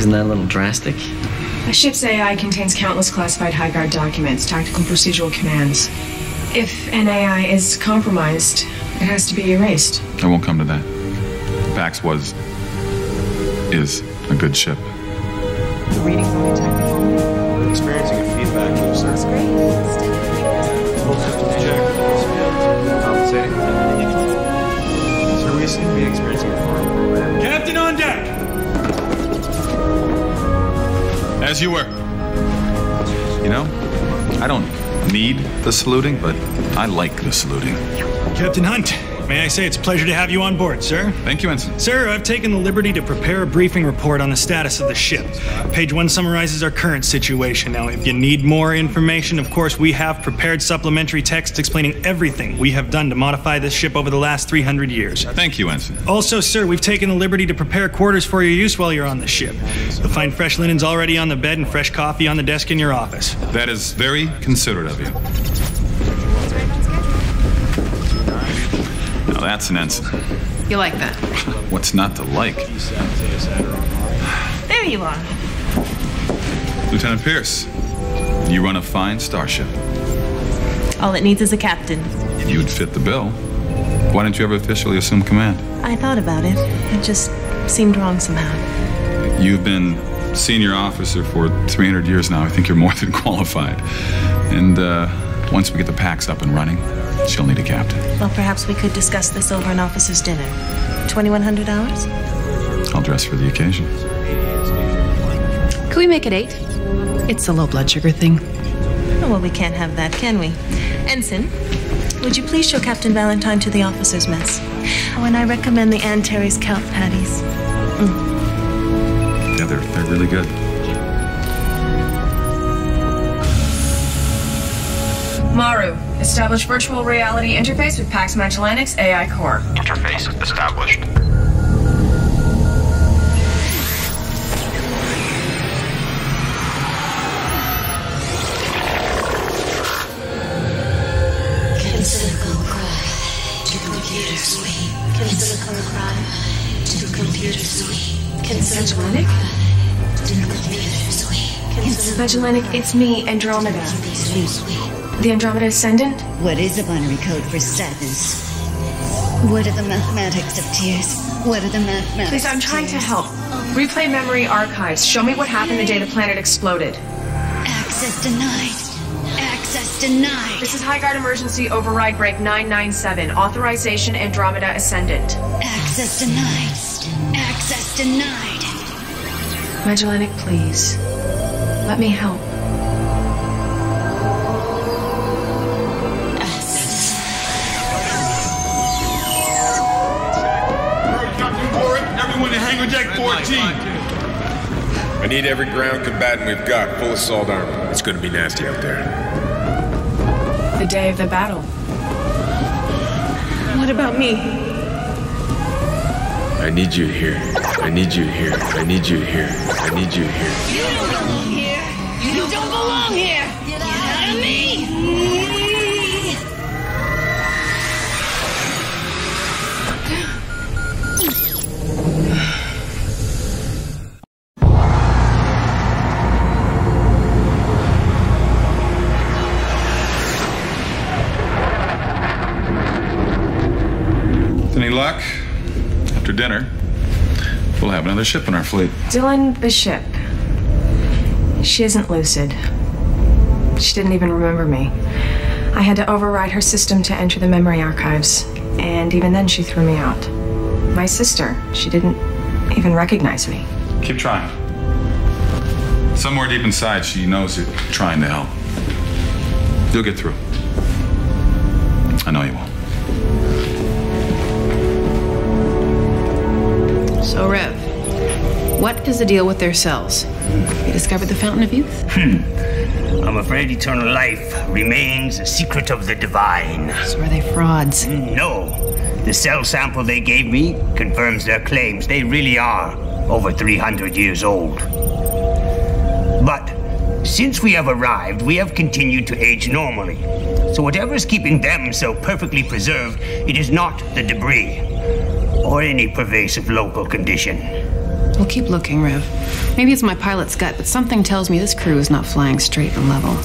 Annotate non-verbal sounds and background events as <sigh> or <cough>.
Isn't that a little drastic? A ship's AI contains countless classified high guard documents, tactical procedural commands. If an AI is compromised, it has to be erased. I won't come to that. Pax was, is a good ship. The reading from the technical. We're experiencing a feedback loop, sir. That's great. Full system check. Compensating. Sir, we seem to be experiencing a farm program. Captain on deck! As you were. You know, I don't need the saluting, but I like the saluting. Captain Hunt, may I say it's a pleasure to have you on board, sir? Thank you, Ensign. Sir, I've taken the liberty to prepare a briefing report on the status of the ship. Page one summarizes our current situation. Now, if you need more information, of course, we have prepared supplementary text explaining everything we have done to modify this ship over the last 300 years. Thank you, Ensign. Also, sir, we've taken the liberty to prepare quarters for your use while you're on the ship. You'll find fresh linens already on the bed and fresh coffee on the desk in your office. That is very considerate of you. That's an ensign. You like that? What's not to like? There you are. Lieutenant Pearce, you run a fine starship. All it needs is a captain. You'd fit the bill. Why didn't you ever officially assume command? I thought about it. It just seemed wrong somehow. You've been senior officer for 300 years now. I think you're more than <laughs> qualified. And uh, once we get the Pax up and running, she'll need a captain. Well, perhaps we could discuss this over an officer's dinner. $2,100? I'll dress for the occasion. Could we make it eight? It's a low blood sugar thing. Oh, well, we can't have that, can we? Ensign, would you please show Captain Valentine to the officer's mess? Oh, and I recommend the Ann Terry's kelp patties. Yeah, they're, they're really good. Maru, establish virtual reality interface with Pax Magellanics AI Core. Interface established. Considerable cry to computer suite. Considerable cry to computer suite. Considerable Magellanic? cry to computer suite. Magellanic, it's me, Andromeda. The Andromeda Ascendant? What is a binary code for sadness? What are the mathematics of tears? What are the mathematics Please, I'm trying to help. Replay memory archives. Show me what happened the day the planet exploded. Access denied. Access denied. This is High Guard Emergency Override Break 997. Authorization Andromeda Ascendant. Access denied. Access denied. Magellanic, please. Let me help. Everyone to deck 14. I need every ground combatant we've got. Full assault armor. It's gonna be nasty out there. The day of the battle. What about me? I need you here. I need you here. I need you here. I need you here. You don't belong here. You don't belong here. Get out of me. Any luck, after dinner, we'll have another ship in our fleet. Dylan Bishop. She isn't lucid. She didn't even remember me. I had to override her system to enter the memory archives, and even then she threw me out. My sister, she didn't even recognize me. Keep trying. Somewhere deep inside, she knows you're trying to help. You'll get through. I know you will. So, Rev, what is the deal with their cells? You discovered the Fountain of Youth? Hmm. I'm afraid eternal life remains a secret of the divine. So, are they frauds? No. The cell sample they gave me confirms their claims. They really are over 300 years old. But since we have arrived, we have continued to age normally. So, whatever is keeping them so perfectly preserved, it is not the debris or any pervasive local condition. We'll keep looking, Rev. Maybe it's my pilot's gut, but something tells me this crew is not flying straight and level.